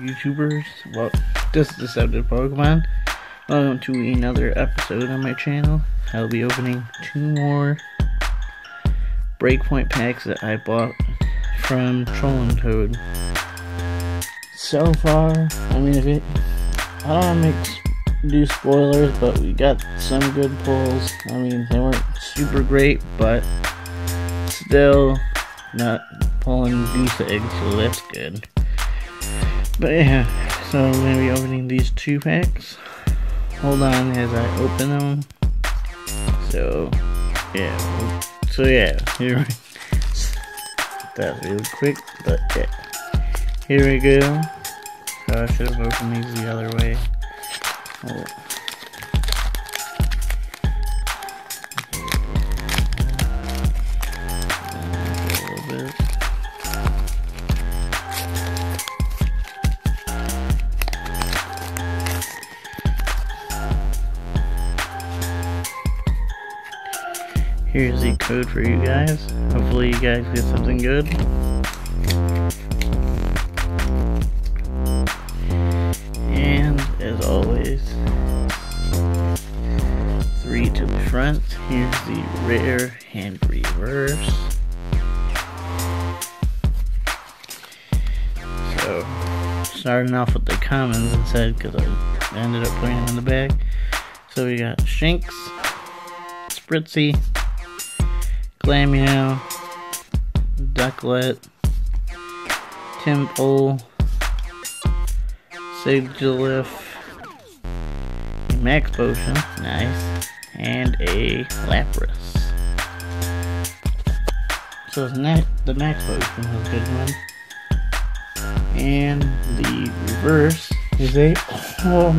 YouTubers? Well, this is Deceptive Pokemon. Welcome to another episode on my channel. I'll be opening two more Breakpoint packs that I bought from Troll Toad. So far, I mean, if it, I don't want to make do spoilers, but we got some good pulls. I mean, they weren't super great, but still not pulling goose eggs, so that's good. But yeah, so I'm going to be opening these two packs. Hold on as I open them. So, yeah. So yeah, here That's really quick, but yeah. Here we go. So I should have opened these the other way. Oh. Here's the code for you guys. Hopefully you guys get something good. And as always, three to the front. Here's the rare and reverse. So, starting off with the commons instead because I ended up putting them in the bag. So we got Shinx, Spritzee, Glameow, Ducklett, Tympole, Sigilyph, Max Potion, nice, and a Lapras. So the, the Max Potion was a good one. And the reverse is a, oh,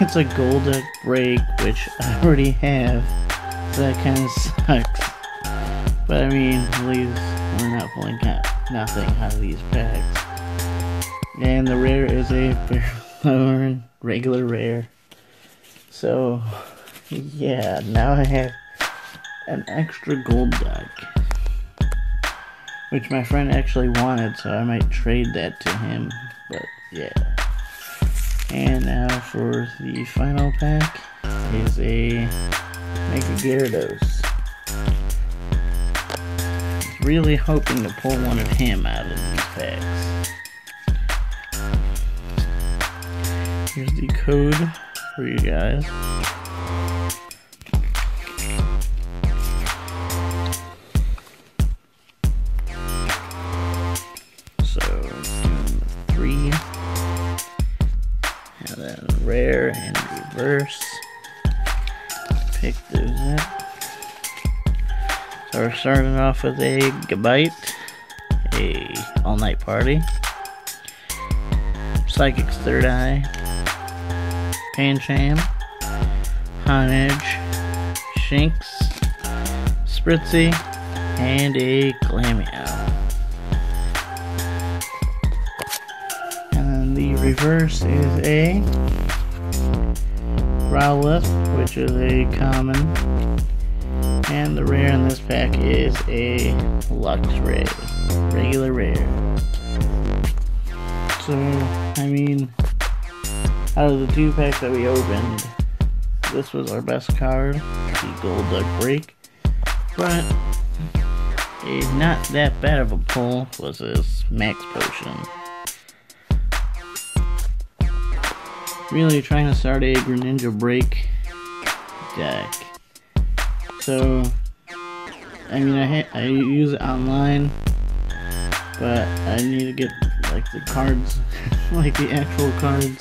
it's a Golduck break, which I already have. So that kind of sucks. But I mean, at least we're not pulling nothing out of these packs. And the rare is a Fairlorn regular rare. So, yeah, now I have an extra Golduck. Which my friend actually wanted, so I might trade that to him. But, yeah. And now for the final pack is a Mega Gyarados really hoping to pull one of him out of these packs. Here's the code for you guys. So, three. And then rare and reverse. Pick those up. We're starting off with a Gabite, a All Night Party, Psychic's Third Eye, Pancham, Honedge, Shinx, Spritzee, and a Glameow. And then the reverse is a Growlithe, which is a common and the rare in this pack is a Lux Ray. regular rare. So, I mean, out of the two packs that we opened, this was our best card, the Golduck Break. But, a not that bad of a pull was this Max Potion. Really trying to start a Greninja Break deck. So, I mean, I I use it online, but I need to get like the cards, like the actual cards.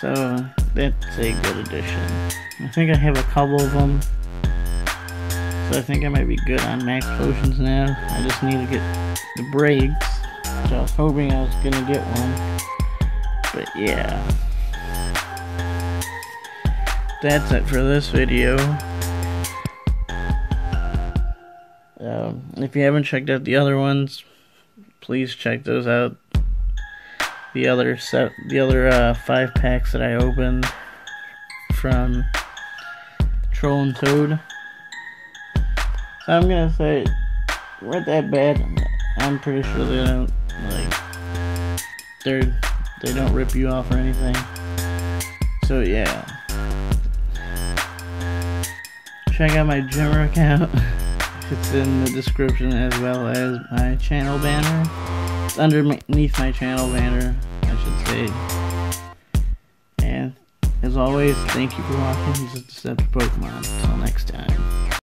So that's a good addition. I think I have a couple of them. So I think I might be good on max potions now. I just need to get the breaks. So I was hoping I was gonna get one. But yeah. That's it for this video. Um, if you haven't checked out the other ones, please check those out. The other set, the other uh, five packs that I opened from Troll and Toad. So I'm gonna say weren't that bad. I'm pretty sure they don't like they're they don't rip you off or anything. So yeah. Check out my GEMR account. it's in the description as well as my channel banner. It's underneath my channel banner, I should say. And as always, thank you for watching. This is Deceptive Pokemon. Until next time.